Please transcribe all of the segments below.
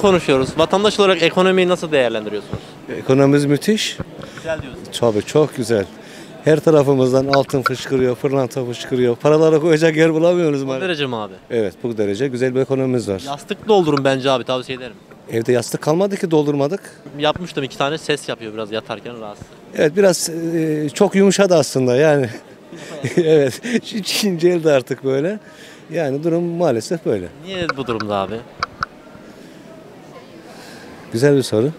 Konuşuyoruz. Vatandaş olarak ekonomiyi nasıl değerlendiriyorsunuz? Ekonomimiz müthiş. Güzel diyorsunuz. Tabii çok güzel. Her tarafımızdan altın fışkırıyor, pırlanta fışkırıyor. Paraları koyacak yer bulamıyoruz Bu maalesef. derece mi abi? Evet bu derece güzel bir ekonomimiz var. Yastık doldurun bence abi tavsiye ederim. Evde yastık kalmadı ki doldurmadık. Yapmıştım iki tane ses yapıyor biraz yatarken rahatsız. Evet biraz e, çok yumuşadı aslında yani. evet hiç inceldi artık böyle. Yani durum maalesef böyle. Niye bu durumda abi? Güzel bir soru.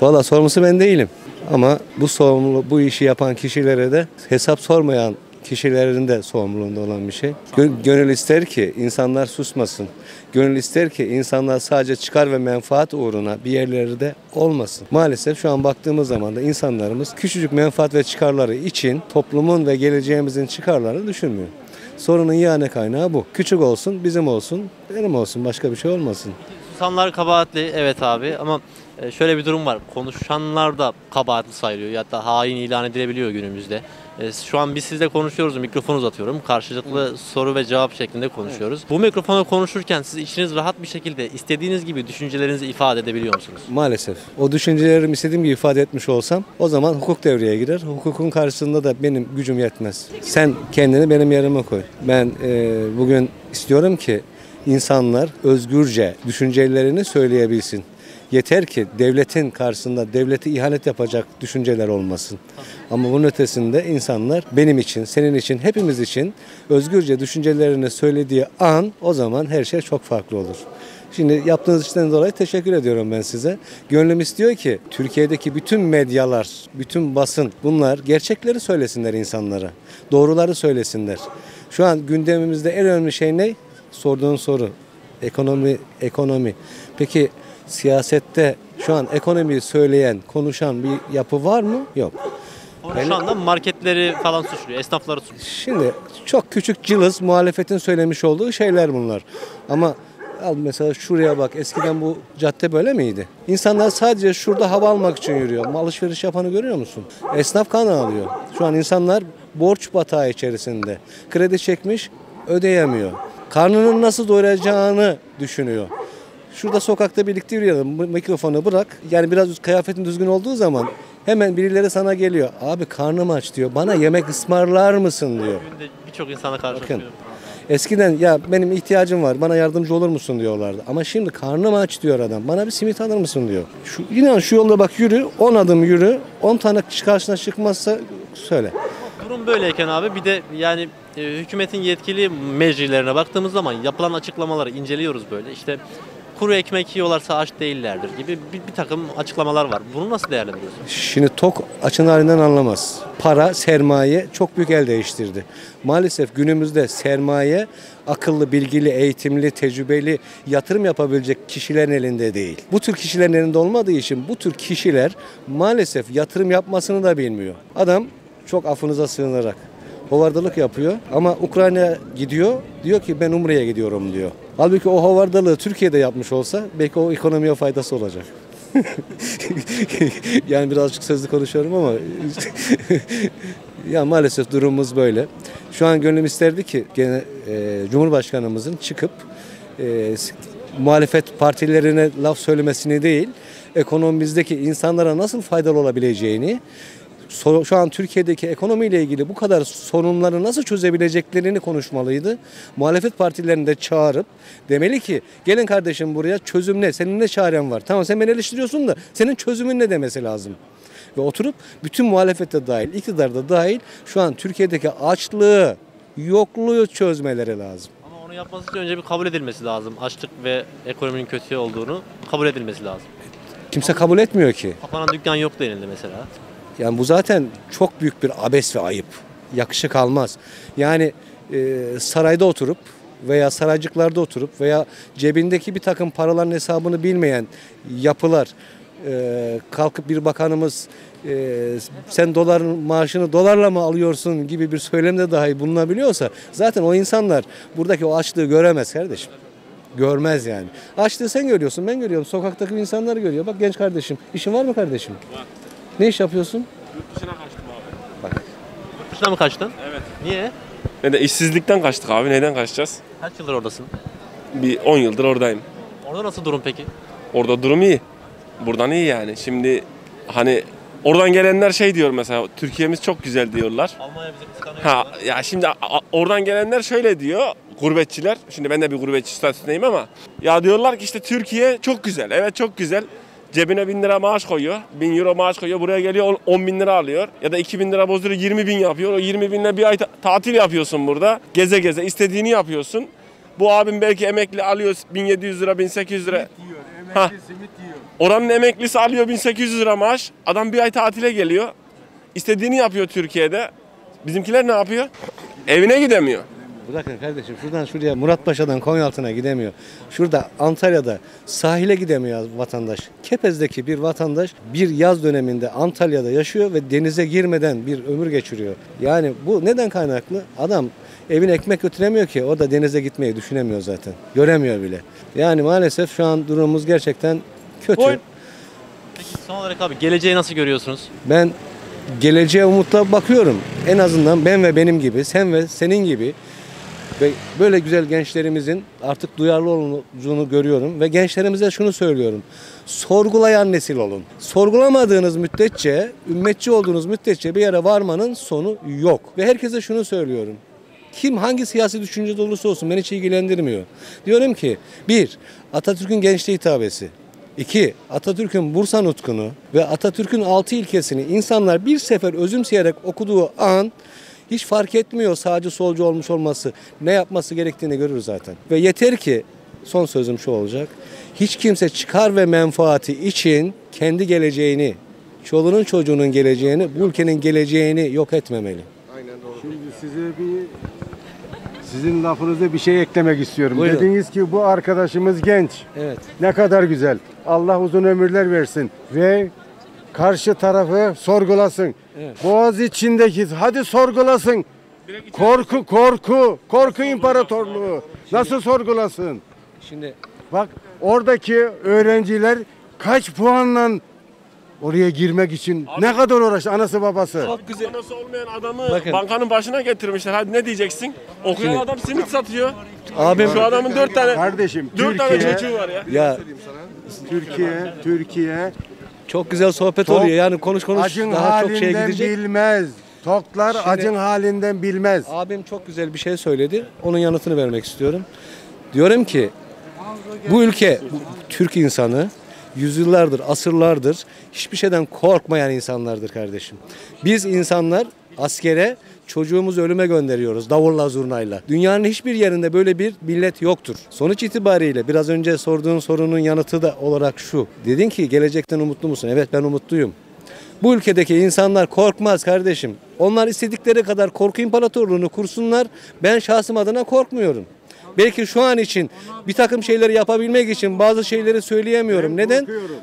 Valla sorumlusu ben değilim. Ama bu sorumlu, bu işi yapan kişilere de hesap sormayan kişilerin de sorumluluğunda olan bir şey. Gö- Gönül ister ki insanlar susmasın. Gönül ister ki insanlar sadece çıkar ve menfaat uğruna bir yerlerde olmasın. Maalesef şu an baktığımız zaman da insanlarımız küçücük menfaat ve çıkarları için toplumun ve geleceğimizin çıkarlarını düşünmüyor. Sorunun yane kaynağı bu. Küçük olsun, bizim olsun, benim olsun, başka bir şey olmasın. Susanlar kabahatli evet abi ama e, şöyle bir durum var. Konuşanlar da kabahatli sayılıyor da hain ilan edilebiliyor günümüzde. E, Şu an biz sizle konuşuyoruz, mikrofon uzatıyorum. Karşılıklı soru ve cevap şeklinde konuşuyoruz. Bu mikrofonu konuşurken siz içiniz rahat bir şekilde istediğiniz gibi düşüncelerinizi ifade edebiliyor musunuz? Maalesef. O düşüncelerimi istediğim gibi ifade etmiş olsam o zaman hukuk devreye girer. Hukukun karşısında da benim gücüm yetmez. Sen kendini benim yerime koy. Ben e, bugün istiyorum ki insanlar özgürce düşüncelerini söyleyebilsin. Yeter ki devletin karşısında devleti ihanet yapacak düşünceler olmasın. Ama bunun ötesinde insanlar benim için, senin için, hepimiz için özgürce düşüncelerini söylediği an o zaman her şey çok farklı olur. Şimdi yaptığınız işten dolayı teşekkür ediyorum ben size. Gönlüm istiyor ki Türkiye'deki bütün medyalar, bütün basın bunlar gerçekleri söylesinler insanlara. Doğruları söylesinler. Şu an gündemimizde en önemli şey ne? Sorduğun soru. Ekonomi, ekonomi. Peki siyasette şu an ekonomiyi söyleyen, konuşan bir yapı var mı? Yok. Konuşan da marketleri falan suçluyor, esnafları suçluyor. Şimdi çok küçük cılız muhalefetin söylemiş olduğu şeyler bunlar. Ama al mesela şuraya bak eskiden bu cadde böyle miydi? İnsanlar sadece şurada hava almak için yürüyor. Alışveriş yapanı görüyor musun? Esnaf kan ağlıyor. Şu an insanlar borç batağı içerisinde. Kredi çekmiş ödeyemiyor. Karnının nasıl doyuracağını düşünüyor. Şurada sokakta birlikte yürüyelim. Mikrofonu bırak. Yani biraz kıyafetin düzgün olduğu zaman hemen birileri sana geliyor. Abi karnım aç diyor. Bana yemek ısmarlar mısın diyor. Birçok insana karşılaşıyorum. Eskiden ya benim ihtiyacım var bana yardımcı olur musun diyorlardı. Ama şimdi karnım aç diyor adam. Bana bir simit alır mısın diyor. Şu, inan şu yolda bak yürü 10 adım yürü 10 tane karşına çıkmazsa söyle. Durum böyleyken abi bir de yani e, hükümetin yetkili meclilerine baktığımız zaman yapılan açıklamaları inceliyoruz böyle. İşte kuru ekmek yiyorlarsa aç değillerdir gibi bir, bir takım açıklamalar var. Bunu nasıl değerlendiriyorsunuz? Şimdi tok açın halinden anlamaz. Para, sermaye çok büyük el değiştirdi. Maalesef günümüzde sermaye akıllı, bilgili, eğitimli, tecrübeli yatırım yapabilecek kişilerin elinde değil. Bu tür kişilerin elinde olmadığı için bu tür kişiler maalesef yatırım yapmasını da bilmiyor. Adam çok affınıza sığınarak hovardalık yapıyor ama Ukrayna'ya gidiyor diyor ki ben Umre'ye gidiyorum diyor. Halbuki o hovardalığı Türkiye'de yapmış olsa belki o ekonomiye faydası olacak. yani birazcık sözlü konuşuyorum ama ya maalesef durumumuz böyle. Şu an gönlüm isterdi ki gene e, Cumhurbaşkanımızın çıkıp e, muhalefet partilerine laf söylemesini değil, ekonomimizdeki insanlara nasıl faydalı olabileceğini, şu an Türkiye'deki ekonomiyle ilgili bu kadar sorunları nasıl çözebileceklerini konuşmalıydı. Muhalefet partilerini de çağırıp demeli ki gelin kardeşim buraya çözüm ne? Senin ne çaren var? Tamam sen beni eleştiriyorsun da senin çözümün ne demesi lazım. Ve oturup bütün muhalefette dahil, iktidarda dahil şu an Türkiye'deki açlığı, yokluğu çözmeleri lazım. Ama onu yapması için önce bir kabul edilmesi lazım. Açlık ve ekonominin kötü olduğunu kabul edilmesi lazım. Kimse kabul etmiyor ki. Kapanan dükkan yok denildi mesela. Yani bu zaten çok büyük bir abes ve ayıp. Yakışık almaz. Yani e, sarayda oturup veya saraycıklarda oturup veya cebindeki bir takım paraların hesabını bilmeyen yapılar e, kalkıp bir bakanımız e, sen doların maaşını dolarla mı alıyorsun gibi bir söylemde dahi bulunabiliyorsa zaten o insanlar buradaki o açlığı göremez kardeşim. Görmez yani. Açlığı sen görüyorsun, ben görüyorum. Sokaktaki insanlar görüyor. Bak genç kardeşim, işin var mı kardeşim? Ne iş yapıyorsun? Dışına kaçtım abi. Yurt dışına mı kaçtın? Evet. Niye? Ne de işsizlikten kaçtık abi. Neden kaçacağız? Kaç yıldır oradasın? Bir 10 yıldır oradayım. Orada nasıl durum peki? Orada durum iyi. Buradan iyi yani. Şimdi hani oradan gelenler şey diyor mesela Türkiye'miz çok güzel diyorlar. Almanya bizi kıskanıyor. Ha ya şimdi oradan gelenler şöyle diyor gurbetçiler. Şimdi ben de bir gurbetçi statüsündeyim ama ya diyorlar ki işte Türkiye çok güzel. Evet çok güzel. Cebine bin lira maaş koyuyor. Bin euro maaş koyuyor. Buraya geliyor on- 10 bin lira alıyor. Ya da 2 bin lira bozduruyor 20 bin yapıyor. O 20 binle bir ay ta- tatil yapıyorsun burada. Geze geze istediğini yapıyorsun. Bu abim belki emekli alıyor 1700 lira 1800 lira. Ha. Oranın emeklisi alıyor 1800 lira maaş. Adam bir ay tatile geliyor. İstediğini yapıyor Türkiye'de. Bizimkiler ne yapıyor? Evine gidemiyor. Bırakın kardeşim şuradan şuraya Muratpaşa'dan Konyaaltı'na gidemiyor. Şurada Antalya'da sahile gidemiyor vatandaş. Kepez'deki bir vatandaş bir yaz döneminde Antalya'da yaşıyor ve denize girmeden bir ömür geçiriyor. Yani bu neden kaynaklı? Adam evine ekmek götüremiyor ki o da denize gitmeyi düşünemiyor zaten. Göremiyor bile. Yani maalesef şu an durumumuz gerçekten kötü. Oy. Peki son olarak abi geleceği nasıl görüyorsunuz? Ben geleceğe umutla bakıyorum. En azından ben ve benim gibi, sen ve senin gibi ve böyle güzel gençlerimizin artık duyarlı olduğunu görüyorum ve gençlerimize şunu söylüyorum. Sorgulayan nesil olun. Sorgulamadığınız müddetçe, ümmetçi olduğunuz müddetçe bir yere varmanın sonu yok. Ve herkese şunu söylüyorum. Kim hangi siyasi düşüncede olursa olsun beni hiç ilgilendirmiyor. Diyorum ki bir Atatürk'ün gençliğe hitabesi. İki, Atatürk'ün Bursa nutkunu ve Atatürk'ün altı ilkesini insanlar bir sefer özümseyerek okuduğu an hiç fark etmiyor sağcı solcu olmuş olması. Ne yapması gerektiğini görür zaten. Ve yeter ki son sözüm şu olacak. Hiç kimse çıkar ve menfaati için kendi geleceğini, çoluğunun çocuğunun geleceğini, bu ülkenin geleceğini yok etmemeli. Şimdi size bir sizin lafınıza bir şey eklemek istiyorum. Buyurun. Dediniz ki bu arkadaşımız genç. Evet. Ne kadar güzel. Allah uzun ömürler versin ve karşı tarafı sorgulasın. Evet. Boğaz içindeki hadi sorgulasın. Korku korku korku imparatorluğu nasıl sorgulasın? Şimdi Bak oradaki öğrenciler kaç puanla oraya girmek için ne kadar uğraştı anası babası. Çok güzel. Anası olmayan adamı Bakın. bankanın başına getirmişler. Hadi ne diyeceksin? Okuyan Şimdi- adam simit satıyor. abim Şu adamın dört tane Kardeşim dört tane Türkiye çocuğu var ya. ya Türkiye Türkiye çok güzel sohbet Tok- oluyor. Yani konuş konuş acın daha çok şeye gidecek. bilmez. Toklar Şimdi- acın halinden bilmez. Abim çok güzel bir şey söyledi. Onun yanıtını vermek istiyorum. Diyorum ki bu ülke bu Türk insanı yüzyıllardır, asırlardır hiçbir şeyden korkmayan insanlardır kardeşim. Biz insanlar askere çocuğumuzu ölüme gönderiyoruz davulla zurnayla. Dünyanın hiçbir yerinde böyle bir millet yoktur. Sonuç itibariyle biraz önce sorduğun sorunun yanıtı da olarak şu. Dedin ki gelecekten umutlu musun? Evet ben umutluyum. Bu ülkedeki insanlar korkmaz kardeşim. Onlar istedikleri kadar korku imparatorluğunu kursunlar. Ben şahsım adına korkmuyorum. Belki şu an için bir takım şeyleri yapabilmek için bazı şeyleri söyleyemiyorum. Neden? Korkuyorum.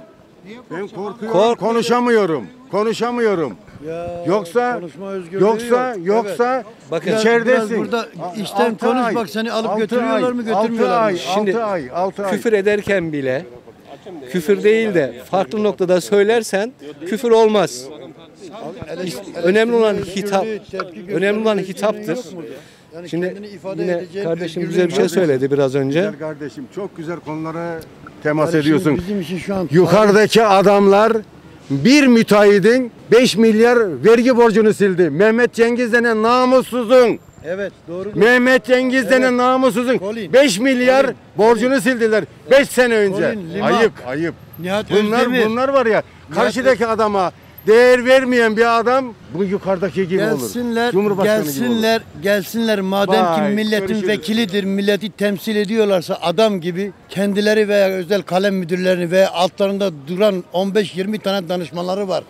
Ben korkuyorum. Kork- konuşamıyorum. Konuşamıyorum. Yoksa konuşma özgürlüğü yoksa yok. yoksa Bakın- içeridesin. Burada işten altı konuş ay, bak seni alıp altı götürüyorlar ay, mı, altı götürmüyorlar mı? ay, Şimdi altı ay, altı ay. Küfür ederken bile küfür değil de farklı noktada söylersen küfür olmaz. Önemli olan hitap. Önemli olan hitaptır. Yani Şimdi yine kardeşim güzel bir şey söyledi biraz önce. Güzel kardeşim çok güzel konulara temas Kardeşim, ediyorsun. Bizim için şu an Yukarıdaki adamlar bir müteahhidin 5 milyar vergi borcunu sildi. Mehmet Cengiz denen namussuzun. Evet doğru. Mehmet Cengiz denen namussuzun Colin. 5 milyar Colin. borcunu sildiler 5 sene önce. Colin, Limak. ayıp, ayıp. Nihat Bunlar Özdemir. bunlar var ya karşıdaki adama değer vermeyen bir adam bu yukarıdaki gibi olur. Gelsinler, Cumhurbaşkanı gibi olur. gelsinler, gelsinler. Madem Vay, ki milletin görüşürüz. vekilidir, milleti temsil ediyorlarsa adam gibi kendileri veya özel kalem müdürlerini veya altlarında duran 15-20 tane danışmanları var.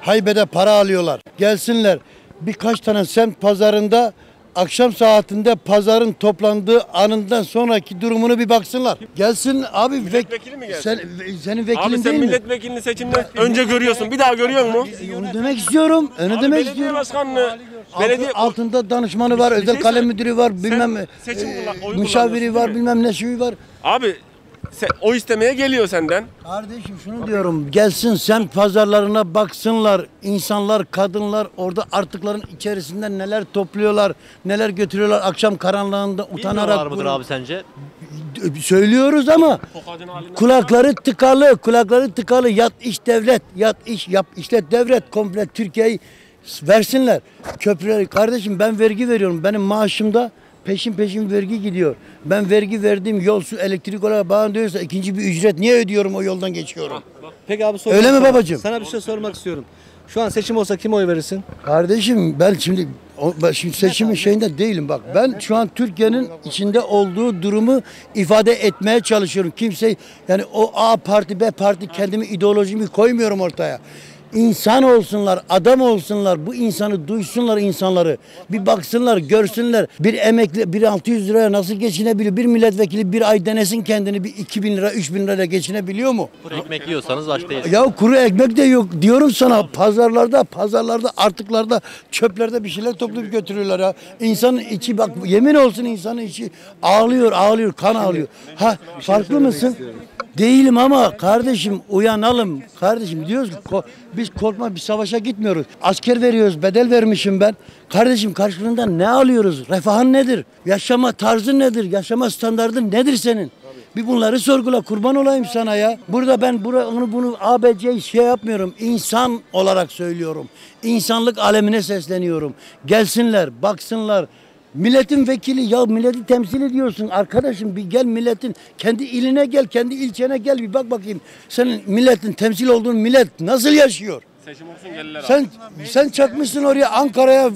Haybede para alıyorlar. Gelsinler birkaç tane semt pazarında akşam saatinde pazarın toplandığı anından sonraki durumunu bir baksınlar. Gelsin abi vek- Milletvekili mi gelsin? Sen, senin vekilin Abi sen değil mi? milletvekilini önce görüyorsun. Bir daha görüyor? E, Onu demek istiyorum. Onu Abi demek belediye istiyorum. başkanlığı, Altı- belediye altında danışmanı var, Bir şey özel kalem söyle. müdürü var, bilmem seçim e, kullan- oy müşaviri kullanıyorsun var, değil mi? bilmem ne şeyi var. Abi sen, o istemeye geliyor senden. Kardeşim şunu diyorum, gelsin semt pazarlarına baksınlar. İnsanlar, kadınlar orada artıkların içerisinden neler topluyorlar, neler götürüyorlar akşam karanlığında Utanarak utanarak. mıdır bunu- abi sence? d- söylüyoruz ama kulakları tıkalı, kulakları tıkalı. Yat iş devlet, yat iş yap işlet devlet komple Türkiye'yi versinler. Köprüleri kardeşim ben vergi veriyorum. Benim maaşımda peşin peşin vergi gidiyor. Ben vergi verdiğim yol su elektrik olarak bana diyorsa ikinci bir ücret niye ödüyorum o yoldan geçiyorum? Peki abi Öyle mi sana. babacığım? Sana bir şey sormak istiyorum. Şu an seçim olsa kime oy verirsin? Kardeşim ben şimdi o- ben şimdi seçimin şeyinde değilim bak. Ben şu an Türkiye'nin içinde olduğu durumu ifade etmeye çalışıyorum. Kimse yani o A parti B parti kendimi ideolojimi koymuyorum ortaya. İnsan olsunlar, adam olsunlar, bu insanı duysunlar insanları. Bir baksınlar, görsünler. Bir emekli, bir 600 liraya nasıl geçinebiliyor? Bir milletvekili bir ay denesin kendini bir 2000 lira, 3000 lirayla geçinebiliyor mu? Kuru ekmek yiyorsanız aç değilsiniz. Ya kuru ekmek de yok diyorum sana pazarlarda pazarlarda artıklarda çöplerde bir şeyler toplayıp götürüyorlar ya. İnsanın içi bak yemin olsun insanın içi ağlıyor ağlıyor kan ağlıyor. Ha farklı mısın? Değilim ama kardeşim uyanalım. Kardeşim diyoruz ki biz korkma bir savaşa gitmiyoruz. Asker veriyoruz bedel vermişim ben. Kardeşim karşılığında ne alıyoruz? Refahın nedir? Yaşama tarzın nedir? Yaşama standardın nedir senin? Bir bunları sorgula kurban olayım sana ya. Burada ben onu bunu ABC şey yapmıyorum. İnsan olarak söylüyorum. İnsanlık alemine sesleniyorum. Gelsinler, baksınlar. Milletin vekili ya milleti temsil ediyorsun arkadaşım bir gel milletin kendi iline gel kendi ilçene gel bir bak bakayım senin milletin temsil olduğun millet nasıl yaşıyor? Seçim olsun gelirler Sen sen çakmışsın oraya Ankara'ya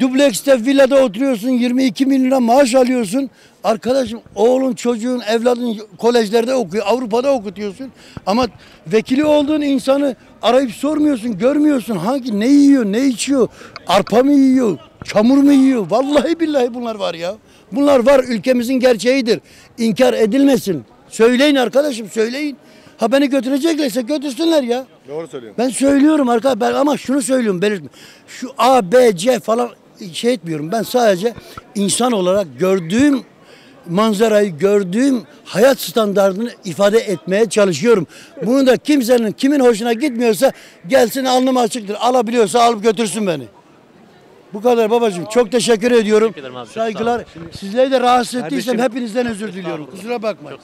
dublekste villada oturuyorsun 22 bin lira maaş alıyorsun. Arkadaşım oğlun çocuğun evladın kolejlerde okuyor Avrupa'da okutuyorsun. Ama vekili olduğun insanı arayıp sormuyorsun görmüyorsun. Hangi ne yiyor ne içiyor arpa mı yiyor çamur mu yiyor. Vallahi billahi bunlar var ya. Bunlar var ülkemizin gerçeğidir. İnkar edilmesin. Söyleyin arkadaşım söyleyin. Ha beni götüreceklerse götürsünler ya. Doğru söylüyorsun. Ben söylüyorum arkadaşlar ben ama şunu söylüyorum belirtme. Şu A, B, C falan şey etmiyorum. Ben sadece insan olarak gördüğüm manzarayı gördüğüm hayat standartını ifade etmeye çalışıyorum. Bunu da kimsenin kimin hoşuna gitmiyorsa gelsin alnım açıktır. Alabiliyorsa alıp götürsün beni. Bu kadar babacığım. Çok teşekkür ediyorum. ederim abi, çok sağ Saygılar. Sizleri de rahatsız ettiysem hepinizden özür diliyorum. Kusura bakmayın.